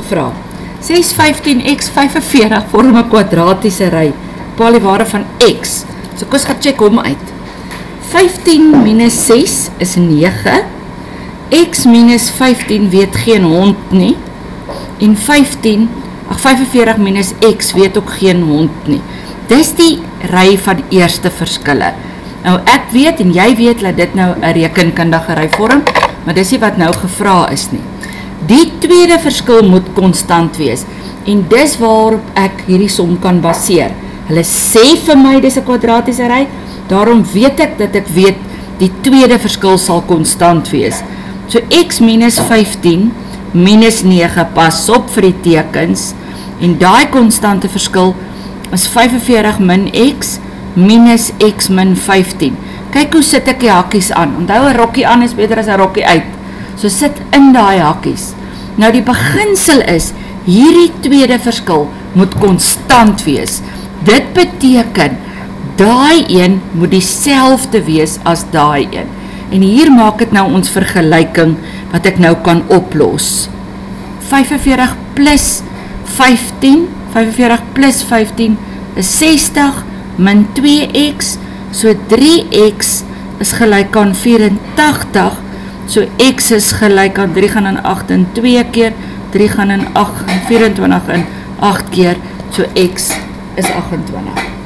gevra. 6 15 x 45 vorm 'n kwadratiese ry. Bepaal die waarde van x. So kom ons gaan check hom uit. 15 minus 6 is 9. x minus 15 weet geen hond nie. En 15, ag 45 minus x weet ook geen hond nie. Dis die ry van eerste verskille. Nou ek weet en jy weet dat dit nou 'n rekenkundige ry vorm, maar dis nie wat nou gevra is nie. Die tweede verskil moet konstant wees en dis waarop ek hierdie som kan baseer. Hulle sê vir my dis 'n kwadratiese ry, daarom weet ek dat ek weet die tweede verskil sal konstant wees. So x minus 15 minus 9 pas op vir die tekens en daai konstante verskil is 45 min x minus x min 15. Kyk hoe sit ek die hakkies aan. Onthou 'n rokkie aan is beter as 'n rokkie uit. So sit in daai hakkies. Nou die beginsel is hierdie tweede verskil moet konstant wees. Dit beteken daai een moet dieselfde wees as daai een. En hier maak dit nou ons vergelyking wat ek nou kan oplos. 45 plus 15, 45 plus 15 is 60 min 2x, so 3x is gelyk aan 84, so x is gelyk aan 3 gaan in 8 in 2 keer, 3 gaan in 8, 24 in 8 keer, so x is 28.